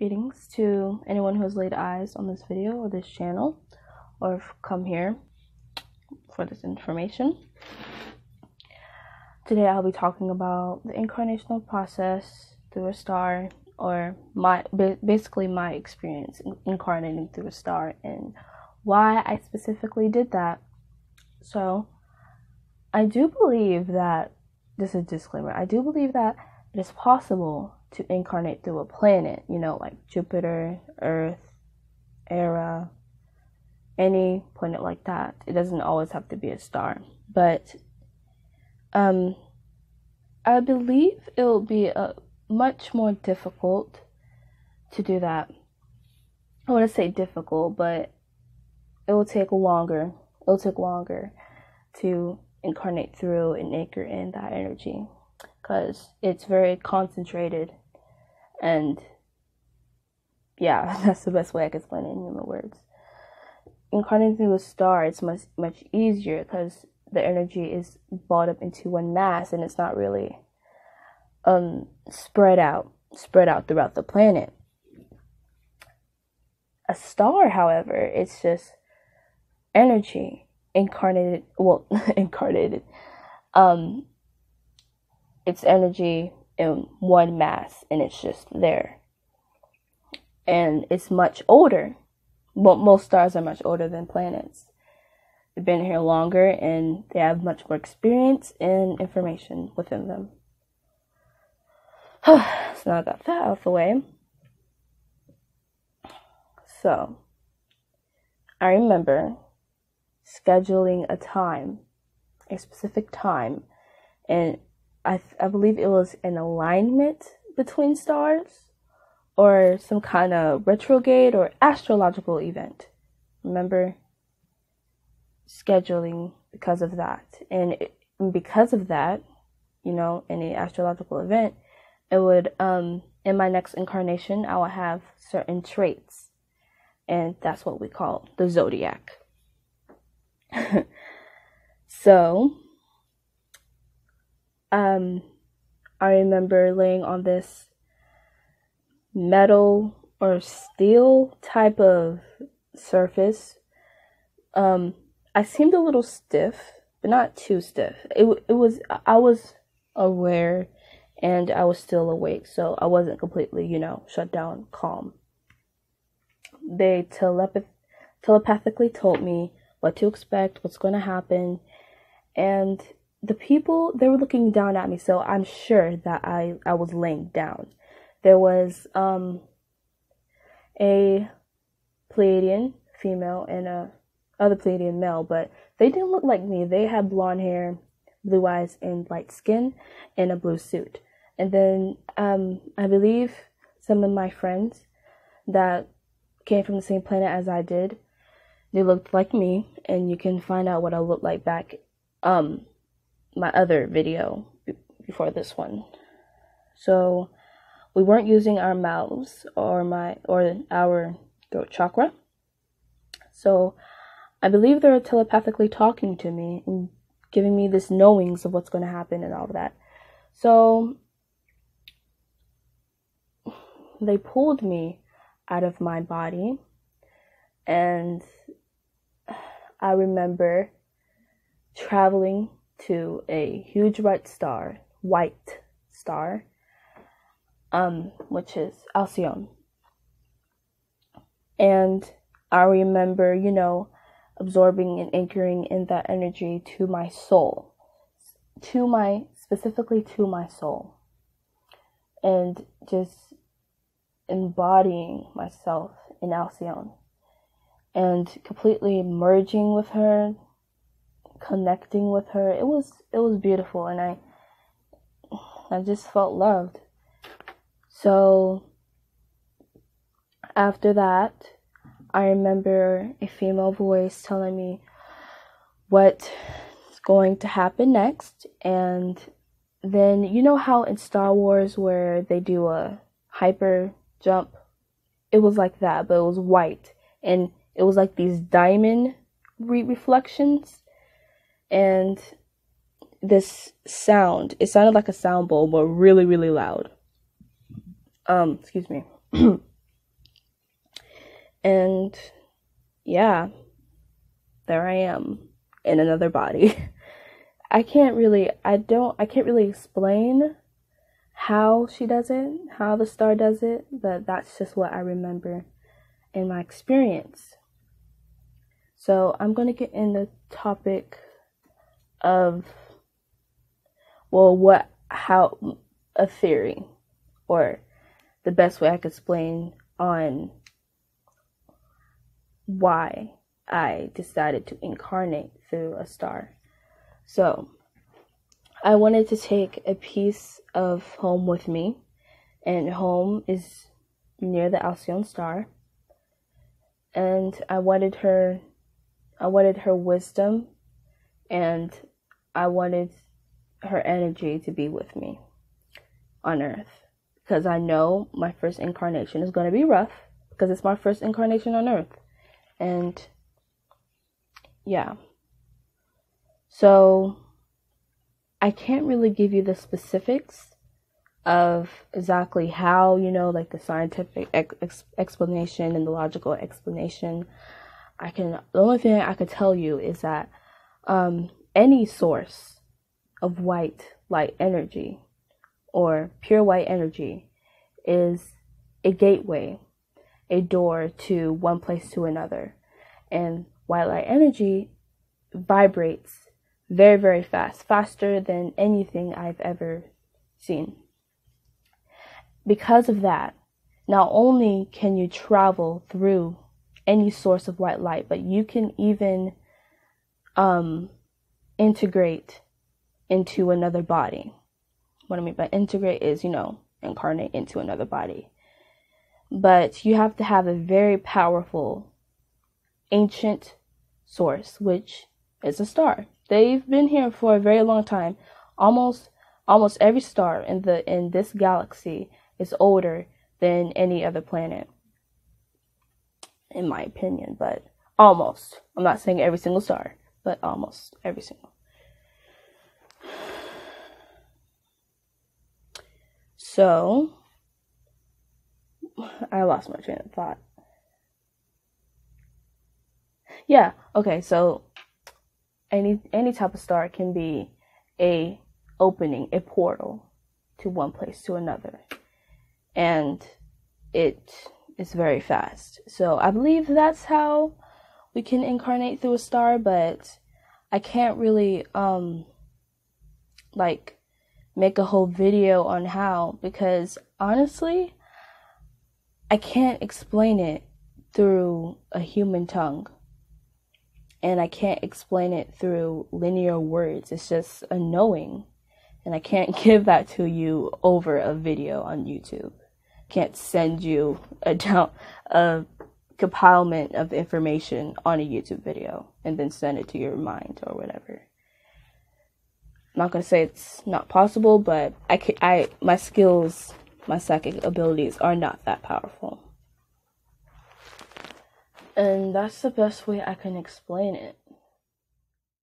Greetings to anyone who has laid eyes on this video or this channel or have come here for this information. Today I'll be talking about the incarnational process through a star or my basically my experience incarnating through a star and why I specifically did that. So, I do believe that this is a disclaimer. I do believe that it is possible to incarnate through a planet, you know, like Jupiter, Earth, Erra, any planet like that. It doesn't always have to be a star. But um I believe it will be a uh, much more difficult to do that. I want to say difficult, but it will take longer. It will take longer to incarnate through and anchor in that energy because it's very concentrated and yeah, that's the best way I can explain it in human words. Incarnating a star, it's much much easier because the energy is brought up into one mass and it's not really um spread out spread out throughout the planet. A star, however, it's just energy incarnated well incarnated um it's energy in one mass and it's just there. And it's much older. Most stars are much older than planets. They've been here longer and they have much more experience and information within them. so now I got that out of the way. So, I remember scheduling a time, a specific time, and I, I believe it was an alignment between stars or some kind of retrograde or astrological event. Remember scheduling because of that. And it, because of that, you know, any astrological event, it would, um, in my next incarnation, I will have certain traits. And that's what we call the zodiac. so, um, I remember laying on this metal or steel type of surface. Um, I seemed a little stiff, but not too stiff. It it was I was aware and I was still awake, so I wasn't completely, you know, shut down, calm. They telepath- telepathically told me what to expect, what's going to happen, and the people they were looking down at me so i'm sure that i i was laying down. There was um a pleiadian female and a other pleiadian male but they didn't look like me. They had blonde hair blue eyes and light skin and a blue suit. And then um i believe some of my friends that came from the same planet as i did they looked like me and you can find out what i looked like back um my other video before this one. So we weren't using our mouths or my or our throat chakra. So I believe they're telepathically talking to me and giving me this knowings of what's going to happen and all of that. So they pulled me out of my body and I remember traveling to a huge white star, white star, um, which is Alcyone. And I remember, you know, absorbing and anchoring in that energy to my soul, to my, specifically to my soul, and just embodying myself in Alcyone and completely merging with her, connecting with her. It was it was beautiful and I I just felt loved. So after that, I remember a female voice telling me what's going to happen next and then you know how in Star Wars where they do a hyper jump it was like that but it was white and it was like these diamond re- reflections and this sound it sounded like a sound bowl but really really loud um excuse me And yeah, there I am in another body. I can't really, I don't, I can't really explain how she does it, how the star does it, but that's just what I remember in my experience. So I'm going to get in the topic of, well, what, how, a theory, or the best way I could explain on why I decided to incarnate through a star. So, I wanted to take a piece of home with me, and home is near the Alcyone star. And I wanted her I wanted her wisdom and I wanted her energy to be with me on earth because I know my first incarnation is going to be rough because it's my first incarnation on earth. And yeah. So I can't really give you the specifics of exactly how, you know, like the scientific ex- explanation and the logical explanation. I can, the only thing I could tell you is that um, any source of white light energy or pure white energy is a gateway, a door to one place to another. And white light energy vibrates very, very fast, faster than anything I've ever seen. Because of that, not only can you travel through any source of white light, but you can even um, integrate into another body. What I mean by integrate is, you know, incarnate into another body. But you have to have a very powerful, ancient source, which is a star. They've been here for a very long time. Almost almost every star in the in this galaxy is older than any other planet. In my opinion, but almost. I'm not saying every single star, but almost every single. So, I lost my train of thought. Yeah, okay, so any any type of star can be a opening, a portal to one place to another. And it is very fast. So I believe that's how we can incarnate through a star, but I can't really um like make a whole video on how because honestly I can't explain it through a human tongue and I can't explain it through linear words. It's just a knowing. And I can't give that to you over a video on YouTube. Can't send you a down a compilement of information on a YouTube video and then send it to your mind or whatever. I'm not gonna say it's not possible, but I can, I my skills, my psychic abilities are not that powerful. And that's the best way I can explain it.